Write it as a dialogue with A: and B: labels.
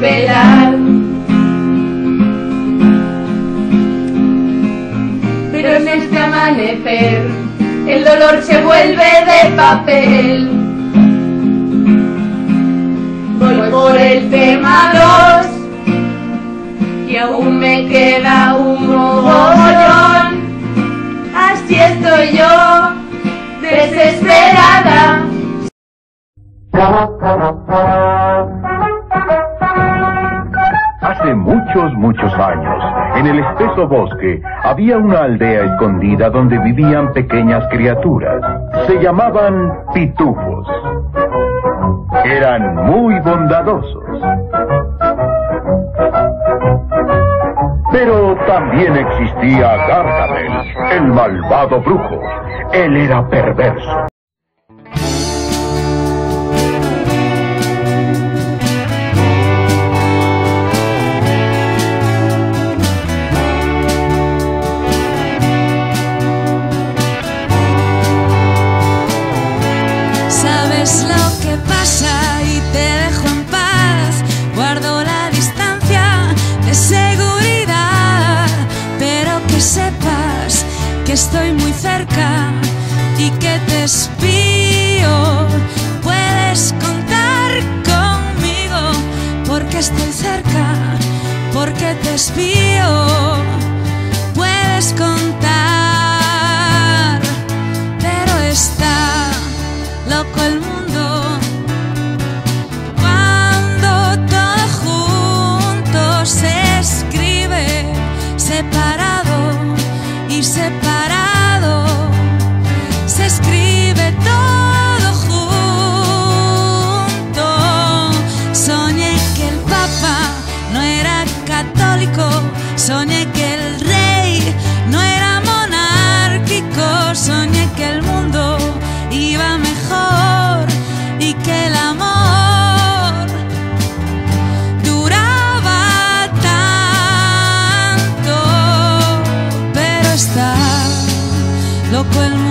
A: pelar. Pero en este amanecer, el dolor se vuelve de papel. Voy por el tema 2 y aún me queda un mogollón. Así estoy yo, desesperada.
B: Hace muchos, muchos años, en el espeso bosque, había una aldea escondida donde vivían pequeñas criaturas. Se llamaban pitufos. Eran muy bondadosos. Pero también existía Gargamel, el malvado brujo. Él era perverso.
C: Que pasa y te dejo en paz. Guardo la distancia de seguridad, pero que sepas que estoy muy cerca y que te espío. Puedes contar conmigo porque estoy cerca, porque te espío. Puedes contar, loco el